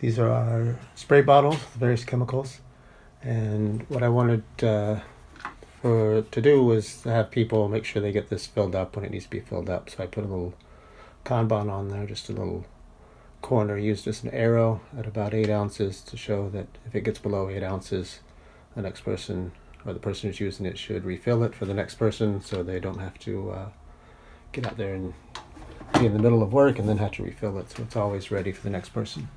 These are our spray bottles, various chemicals, and what I wanted uh, for to do was have people make sure they get this filled up when it needs to be filled up. So I put a little kanban on there, just a little corner, used as an arrow at about eight ounces to show that if it gets below eight ounces, the next person or the person who's using it should refill it for the next person so they don't have to uh, get out there and be in the middle of work and then have to refill it. So it's always ready for the next person.